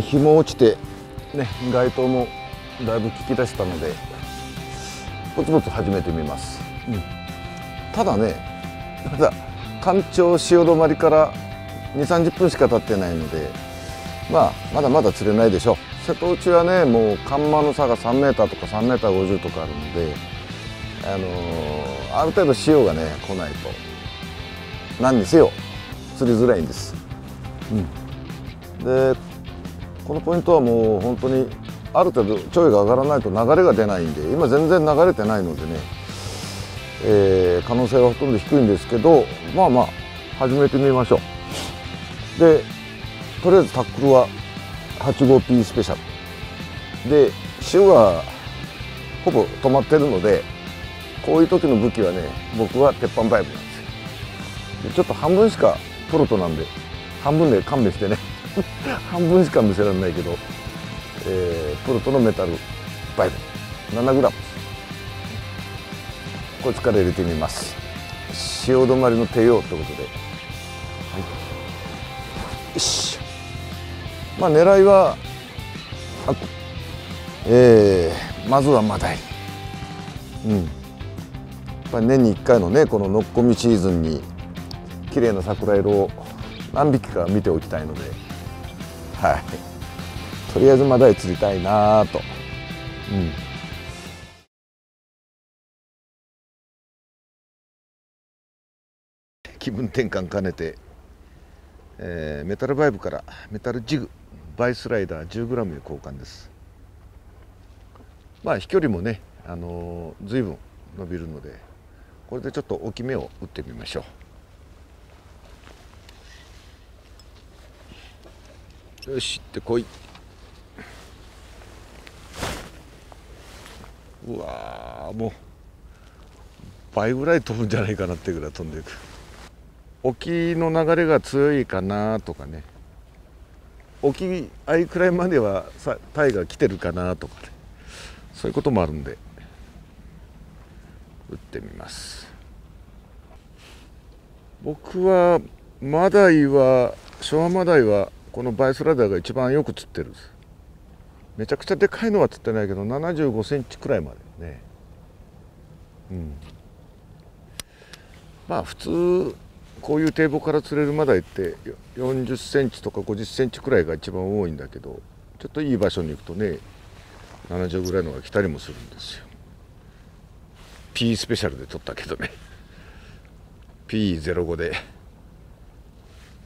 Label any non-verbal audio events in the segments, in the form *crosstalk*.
日も落ちてね街灯もだいぶ効き出したのでポツポツ始めてみます、うん。ただねまだ干潮潮止まりから2 3 0分しか経ってないのでまあまだまだ釣れないでしょう。瀬戸内はねもう干間の差が3メーターとか3メーター50とかあるのであのーある程度潮がね来ないと何にせよ釣りづらいんです、うん、でこのポイントはもう本当にある程度潮位が上がらないと流れが出ないんで今全然流れてないのでね、えー可能性はほとんど低いんですけどまあまあ始めてみましょう。でとりあえずタックルは 85P スペシャル。で潮がほぼ止まってるのでこういう時の武器はね僕は鉄板バイブなんですよ。でちょっと半分しかプロトなんで半分で勘弁してね。半分しか見せられないけど、えープロトのメタルバイブ 7g こいつから入れてみます。潮止まりの帝王ってことで、はい、よし。まあ狙いはあえーまずはマダイ。うん。やっぱり年に1回のねこのノッコミシーズンに綺麗な桜色を何匹か見ておきたいのではい。とりあえずマダイ釣りたいなと、うん、気分転換兼ねて、えーメタルバイブからメタルジグバイスライダー 10g へ交換です。まあ飛距離もね、あのー、随分伸びるのでこれでちょっと大きめを打ってみましょう。よし行ってこい。うわもう倍ぐらい飛ぶんじゃないかなってぐらい飛んでいく。沖の流れが強いかなとかね。沖合いくらいまではタイが来てるかなとかね。そういうこともあるんで。打ってみます。僕はマダイは昭和マダイはこのバイスラダーが一番よく釣ってるんです。めちゃくちゃでかいのは釣ってないけど7 5センチくらいまでね。うん。まあ普通こういう堤防から釣れるマダイって40センチとか50センチくらいが一番多いんだけどちょっといい場所に行くとね70ぐらいのが来たりもするんですよ。P スペシャルで取ったけどね。P05 で。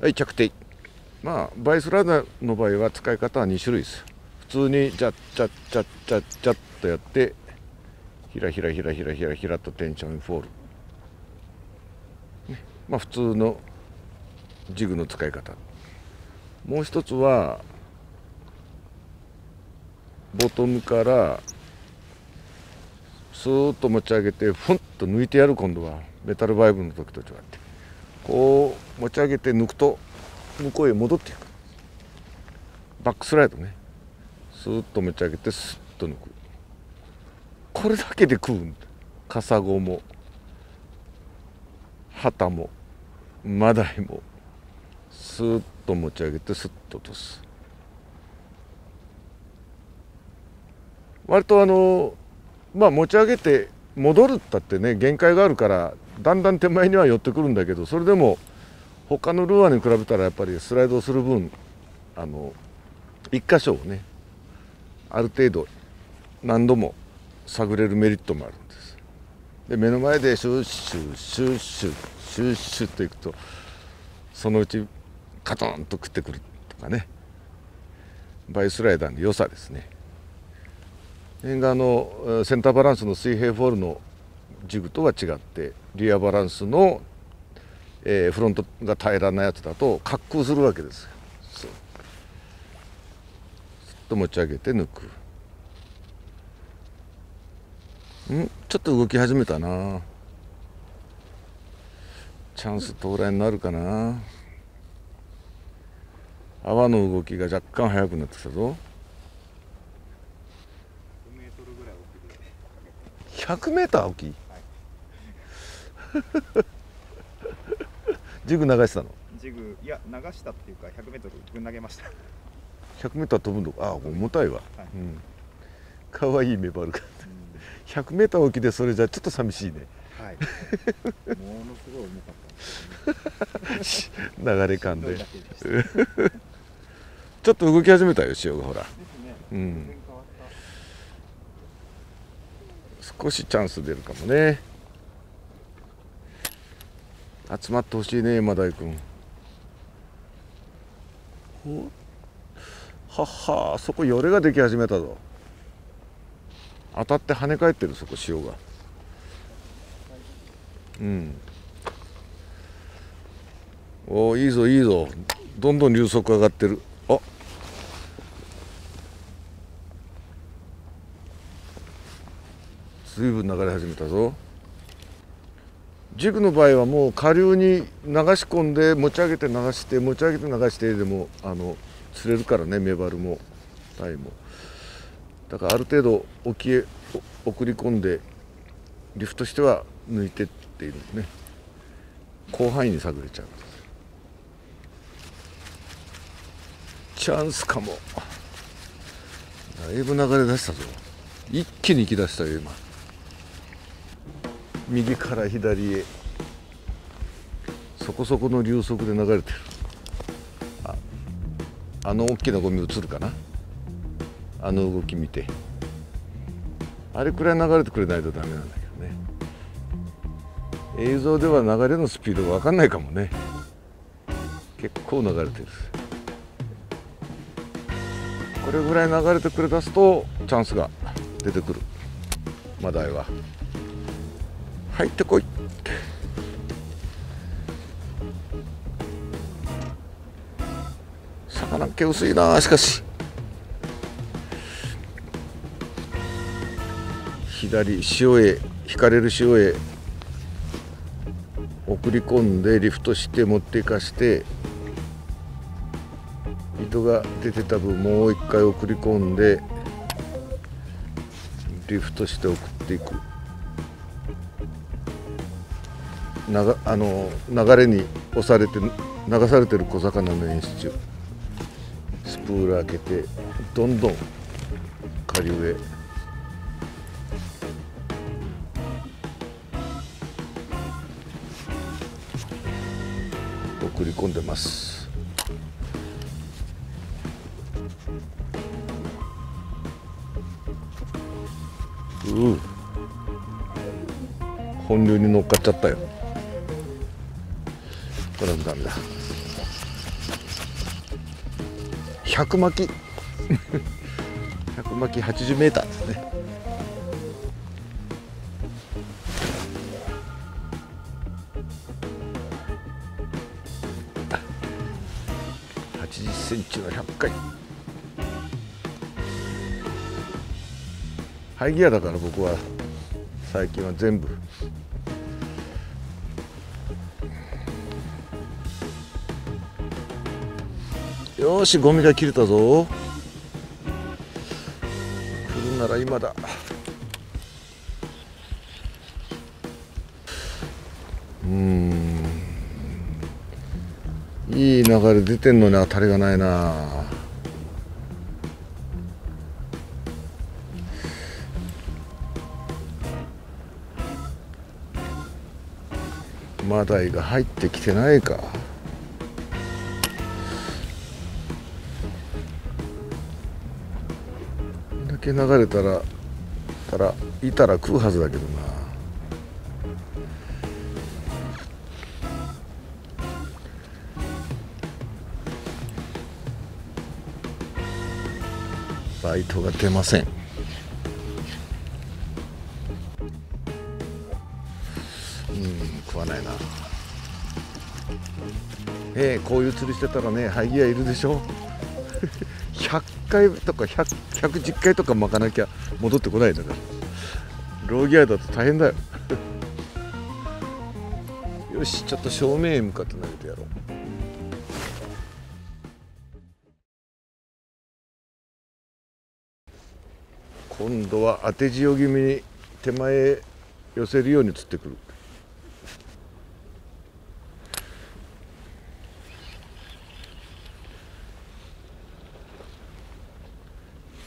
はい着底まあバイスライダーの場合は使い方は2種類です。普通にジャッジャッジャッジャッジャッとやってひらひらひらひらひらひらとテンションフォール。まあ普通のジグの使い方。もう一つはボトムからスーッと持ち上げてふんと抜いてやる今度はメタルバイブの時と違って。こう持ち上げて抜くと向こうへ戻っていく。バックスライドね。スーッと持ち上げてスッと抜く。これだけで食うん。だカサゴも。旗も。マダイも。スーッと持ち上げてスッと落とす。割とあのまあ持ち上げて戻るったってね限界があるからだんだん手前には寄ってくるんだけどそれでも他のルアーに比べたらやっぱりスライドする分あの一箇所をねある程度何度も探れるメリットもあるんです。で目の前でシュッシュシュッシュシュッシュッといくとそのうちカトンと食ってくるとかね。バイスライダーの良さですね。縁側のセンターバランスの水平フォールのジグとは違ってリアバランスの、えーフロントが平らなやつだと滑空するわけですよ。そうすっと持ち上げて抜く。ん？ちょっと動き始めたな。チャンス到来になるかな。泡の動きが若干速くなってきたぞ。100メーター沖 *laughs* ジグ流したの？ジグいや流したっていうか 100m ぶん投げました。100m 飛ぶのあ重たいわ、はい。うん、かわいいメバルが、うん、100m 沖でそれじゃちょっと寂しいね。はい。*laughs* ものすごい重かった。流れ感で。ちょっと動き始めたよ潮がほら、ね、うん。少しチャンス出るかもね集まってほしいね山田君。はっはそこよれができ始めたぞ。当たって跳ね返ってるそこ潮が。うん。おおいいぞいいぞ。どんどん流速上がってる。あ。随分流れ始めたぞジグの場合はもう下流に流し込んで持ち上げて流して持ち上げて流してでもあの釣れるからねメバルもタイも。だからある程度沖へ送り込んでリフトしては抜いてっていうね。広範囲に探れちゃうチャンスかも。だいぶ流れ出したぞ。一気に行き出したよ今。右から左へ。そこそこの流速で流れてる。ああの大きなゴミ映るかな？あの動き見て。あれくらい流れてくれないとダメなんだけどね。映像では流れのスピードが分かんないかもね。結構流れてる。これぐらい流れてくれ出すとチャンスが出てくる。マダイは。入ってこい。魚気薄いなしかし。左潮へ引かれる潮へ。送り込んでリフトして持っていかして。糸が出てた分もう一回送り込んで。リフトして送っていく。ながあの流れに押されて流されてる小魚の演出。スプール開けてどんどん下流へ送り込んでます。う本流に乗っかっちゃったよ。これもダメだ。100巻。き100巻き80メーターですね。80センチの100回。ハイギアだから僕は最近は全部よしゴミが切れたぞ。来るなら今だ。うん。いい流れ出てんのに当たりがないな。マダイが入ってきてないか。け流れたらたらいたら食うはずだけどな。バイトが出ません。うん食わないな。ええこういう釣りしてたらねハイギアいるでしょ。100回とか110回とか巻かなきゃ戻ってこないんだからローギアだと大変だよ。*laughs* よしちょっと正面へ向かって投げてやろう。今度は当て潮気味に手前へ寄せるように釣ってくる。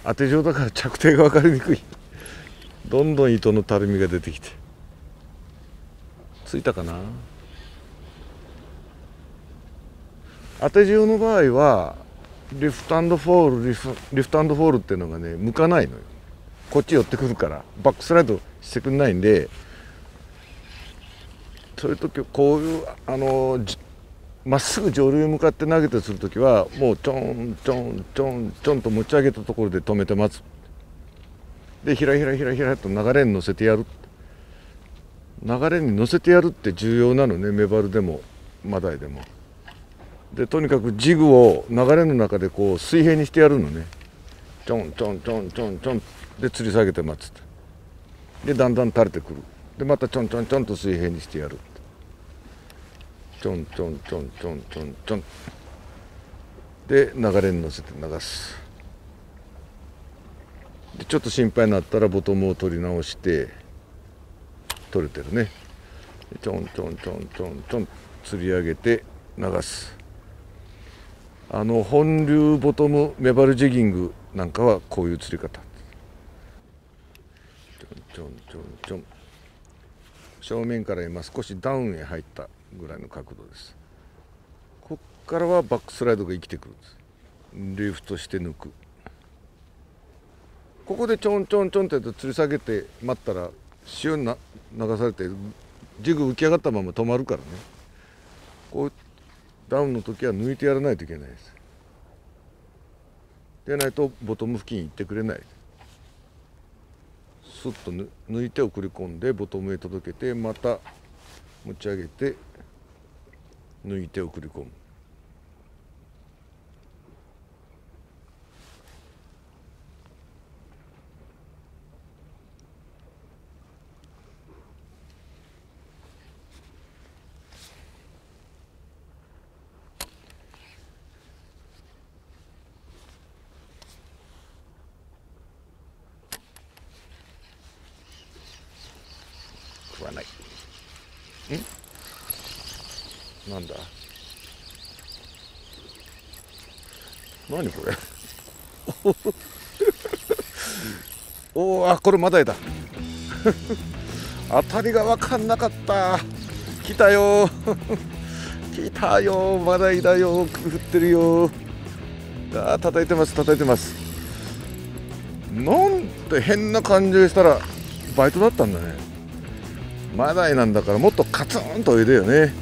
当て潮だから着底が分かりにくい。どんどん糸のたるみが出てきて。ついたかな？当て潮の場合はリフトフォールリフリフトフォールっていうのがね向かないのよ。こっち寄ってくるからバックスライドしてくれないんでそういう時こういうあのまっすぐ上流に向かって投げてする時はもうちょんちょんちょんちょんと持ち上げたところで止めて待つ。でひらひらひらひらと流れに乗せてやる。流れに乗せてやるって重要なのねメバルでもマダイでも。でとにかくジグを流れの中でこう水平にしてやるのね。ちょんちょんちょんちょんちょん。で吊り下げて待つでだんだん垂れてくる。でまたちょんちょんちょんと水平にしてやる。ちょんちょんちょんちょんちょんちょんで流れに乗せて流す。でちょっと心配になったらボトムを取り直して取れてるね。ちょんちょんちょんちょんちょん釣り上げて流す。あの本流ボトムメバルジギングなんかはこういう釣り方。ちょんちょんちょん正面から今少しダウンへ入った。ぐらいの角度です。こっからはバックスライドが生きてくるんです。リフトして抜く。ここでちょんちょんちょんって吊り下げて待ったら潮に流されてジグ浮き上がったまま止まるからね。こうダウンの時は抜いてやらないといけないです。でないとボトム付近行ってくれない。スッと抜いて送り込んでボトムへ届けてまた持ち上げて抜いて送り込む。食わない。んなんだ？何これ？*laughs* おおあこれマダイだ。*laughs* 当たりが分かんなかった。来たよ。*laughs* 来たよ。マダイだよ。振ってるよ。あ叩いてます。叩いてます。なんて変な感じでしたらバイトだったんだね。マダイなんだからもっとカツンと泳いでよね。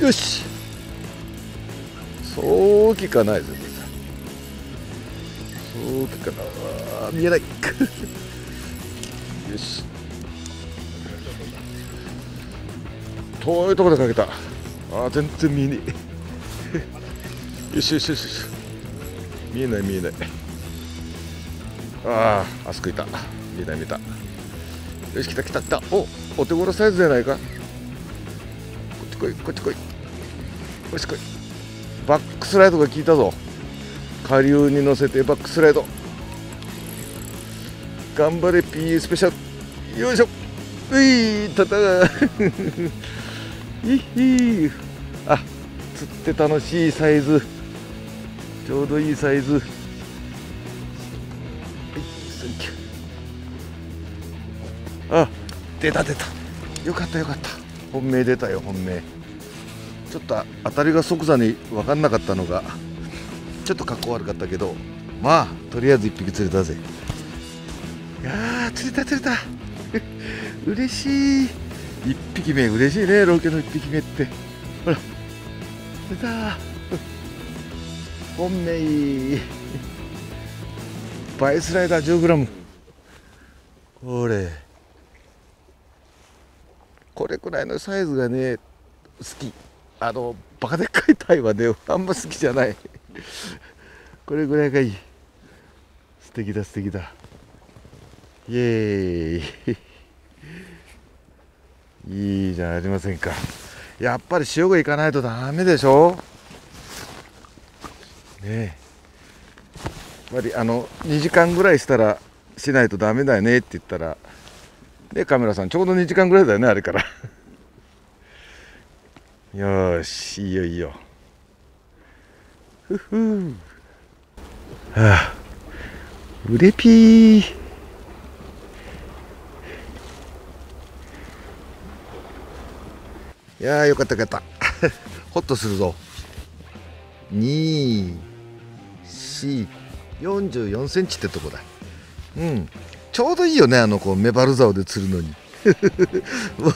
よし。そうきかないぞそうきかな見えない。*laughs* よし。遠いところでかけた。あ全然見えねえ。*laughs* よしよしよしよし。見えない見えない。あああそこいた。見えない見えた。よし来た来た来た。おお手頃サイズじゃないか。こっち来いこっち来い。よしこいバックスライドが効いたぞ。下流に乗せてバックスライド。頑張れ PA スペシャル。よいしょ。ういたた。*laughs* いひあ釣って楽しいサイズ。ちょうどいいサイズ。はいサンキュー。あ出た出た。よかったよかった。本命出たよ本命。ちょっと当たりが即座に分かんなかったのがちょっと格好悪かったけどまあとりあえず1匹釣れたぜ。いや釣れた釣れた。*laughs* 嬉しい。1匹目嬉しいねロケの1匹目って。ほら釣れた。*laughs* 本命。*laughs* バイスライダー 10g これ。これくらいのサイズがね好き。あのバカでっかいタイはねあんま好きじゃない。これぐらいがいい。素敵だ素敵だ。イエーイ。いいじゃありませんか。やっぱり潮がいかないとダメでしょ。ねえ。やっぱりあの2時間ぐらいしたらしないとダメだよねって言ったら。でカメラさんちょうど2時間ぐらいだよねあれから。よしいいよいいよ。ふふはあ。うれぴー。いやよかったよかった。*laughs* ホッとするぞ。2 4 44センチってとこだ。うん。ちょうどいいよねあのこうメバル竿で釣るのに。*laughs* も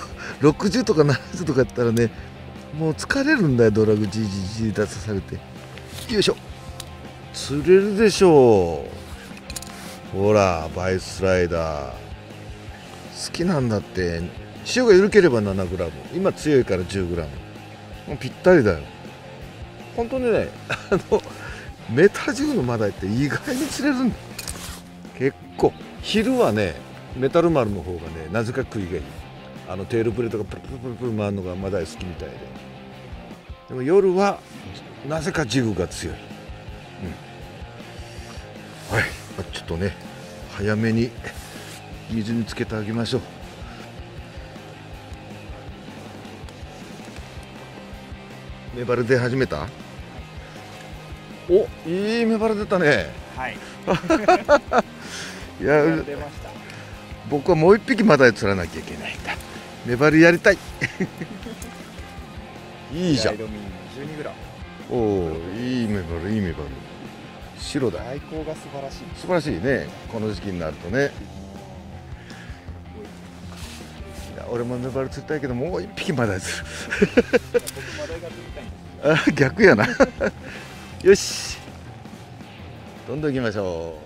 う60とか70とかやったらねもう疲れるんだよドラグじじじ出さされてよいしょ釣れるでしょうほらバイスライダー好きなんだって潮が緩ければ 7g 今強いから 10g もうぴったりだよ本当にねあのメタジグのマダイって意外に釣れるんだ結構昼はねメタル丸の方がねなぜか食いがいいあのテールプレートがプルプルプルプル回るのがマダイ好きみたいで。でも夜はなぜかジグが強い、うん、はい。ちょっとね早めに水につけてあげましょう。メバル出始めた？おいいメバル出たね。はい。*laughs* いや僕はもう一匹まだ釣らなきゃいけないんだメバルやりたい。*laughs* いいじゃん。ライドミン 12g おおいいメバルいいメバル。白だ。最高が素晴らしい。素晴らしいね。この時期になるとね。いや俺もメバル釣りたいけどもう一匹まだイが釣りたいんですあ逆やな。よし。どんどん行きましょう